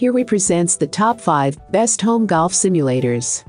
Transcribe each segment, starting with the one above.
Here we presents the top 5 best home golf simulators.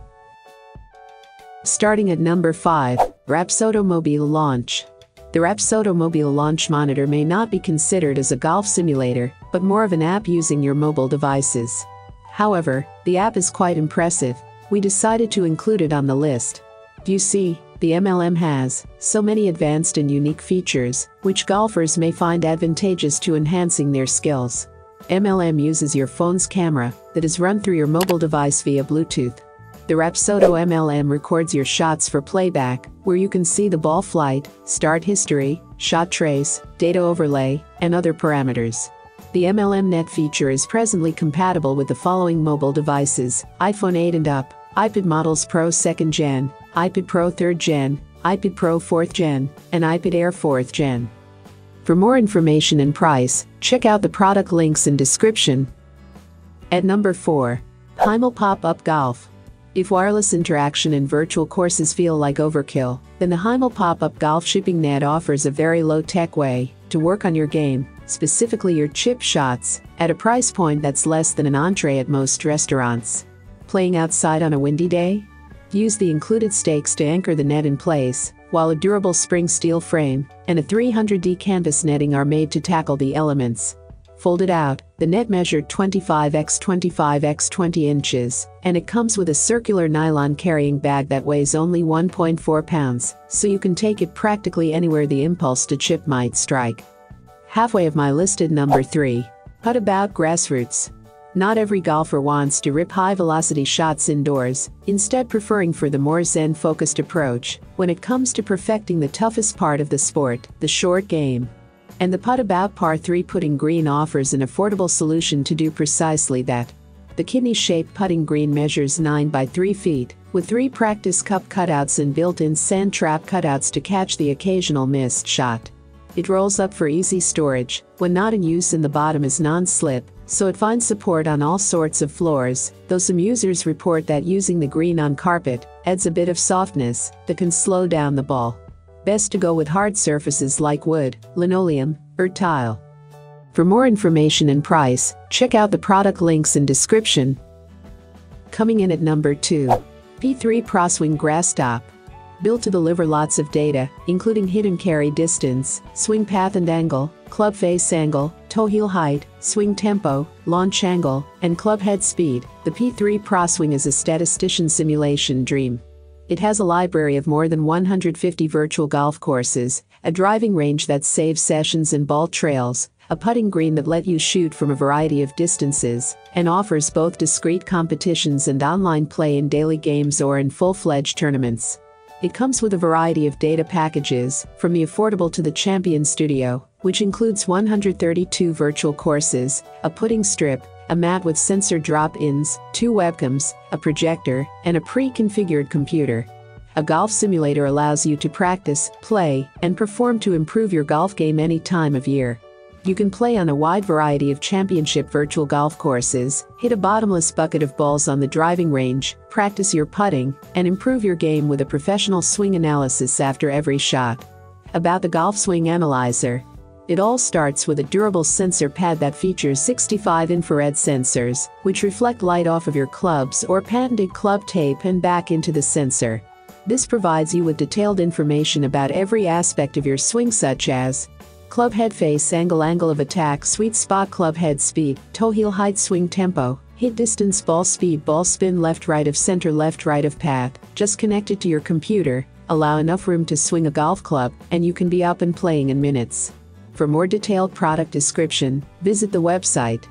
Starting at number 5, Rapsodo Mobile Launch. The Rapsodo Mobile Launch Monitor may not be considered as a golf simulator, but more of an app using your mobile devices. However, the app is quite impressive. We decided to include it on the list. You see, the MLM has so many advanced and unique features, which golfers may find advantageous to enhancing their skills. MLM uses your phone's camera that is run through your mobile device via Bluetooth. The Rapsodo MLM records your shots for playback, where you can see the ball flight, start history, shot trace, data overlay, and other parameters. The MLM Net feature is presently compatible with the following mobile devices iPhone 8 and up, iPad Models Pro 2nd Gen, iPad Pro 3rd Gen, iPad Pro 4th Gen, and iPad Air 4th Gen. For more information and price, check out the product links in description. At number 4. Himal Pop-Up Golf. If wireless interaction and virtual courses feel like overkill, then the Himal Pop-Up Golf Chipping Net offers a very low-tech way to work on your game, specifically your chip shots, at a price point that's less than an entree at most restaurants. Playing outside on a windy day? Use the included stakes to anchor the net in place, while a durable spring steel frame and a 300D canvas netting are made to tackle the elements. Folded out, the net measured 25 x 25 x 20 inches, and it comes with a circular nylon carrying bag that weighs only 1.4 pounds, so you can take it practically anywhere the impulse to chip might strike. Halfway of my listed number 3. Putt-A-Bout Grassroots. Not every golfer wants to rip high velocity shots indoors, instead, preferring for the more zen focused approach when it comes to perfecting the toughest part of the sport, the short game. And the Putt-A-Bout Par 3 putting green offers an affordable solution to do precisely that. The kidney shaped putting green measures 9 by 3 feet, with three practice cup cutouts and built in sand trap cutouts to catch the occasional missed shot. It rolls up for easy storage, when not in use, and the bottom is non slip, so it finds support on all sorts of floors, though some users report that using the green on carpet adds a bit of softness that can slow down the ball. Best to go with hard surfaces like wood, linoleum, or tile. For more information and price, check out the product links in description. Coming in at number 2. P3 ProSwing Grasstop built to deliver lots of data, including hidden carry distance, swing path and angle, club face angle, toe heel height, swing tempo, launch angle, and club head speed, the P3 ProSwing is a statistician simulation dream. It has a library of more than 150 virtual golf courses, a driving range that saves sessions and ball trails, a putting green that let you shoot from a variety of distances, and offers both discrete competitions and online play in daily games or in full-fledged tournaments. It comes with a variety of data packages, from the affordable to the Champion Studio, which includes 132 virtual courses, a putting strip, a mat with sensor drop-ins, two webcams, a projector, and a pre-configured computer. A golf simulator allows you to practice, play, and perform to improve your golf game any time of year. You can play on a wide variety of championship virtual golf courses, hit a bottomless bucket of balls on the driving range, practice your putting, and improve your game with a professional swing analysis after every shot. About the Golf Swing Analyzer. It all starts with a durable sensor pad that features 65 infrared sensors, which reflect light off of your clubs or patented club tape and back into the sensor. This provides you with detailed information about every aspect of your swing such as Club head face angle angle of attack sweet spot club head speed, toe heel height swing tempo, hit distance ball speed ball spin left right of center left right of path, just connect it to your computer, allow enough room to swing a golf club, and you can be up and playing in minutes. For more detailed product description, visit the website.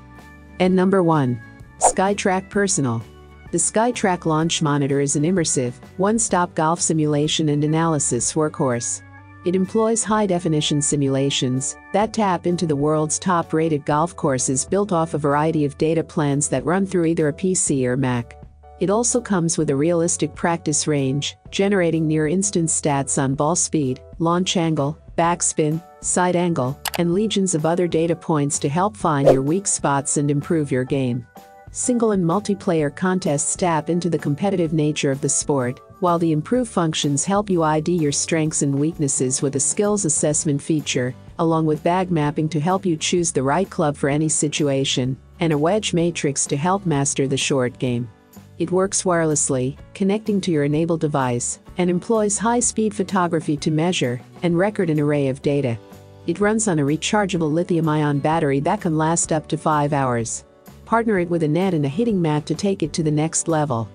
And number 1. SkyTrak Personal. The SkyTrak Launch Monitor is an immersive, one-stop golf simulation and analysis workhorse. It employs high-definition simulations that tap into the world's top-rated golf courses built off a variety of data plans that run through either a PC or Mac. It also comes with a realistic practice range, generating near-instant stats on ball speed, launch angle, backspin, side angle, and legions of other data points to help find your weak spots and improve your game. Single and multiplayer contests tap into the competitive nature of the sport, while the improved functions help you ID your strengths and weaknesses with a skills assessment feature, along with bag mapping to help you choose the right club for any situation, and a wedge matrix to help master the short game. It works wirelessly, connecting to your enabled device, and employs high-speed photography to measure and record an array of data. It runs on a rechargeable lithium-ion battery that can last up to 5 hours. Partner it with a net and a hitting mat to take it to the next level.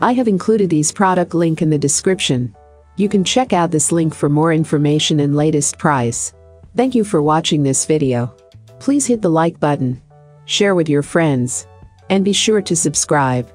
I have included these product link in the description. You can check out this link for more information and latest price. Thank you for watching this video. Please hit the like button, share with your friends, and be sure to subscribe.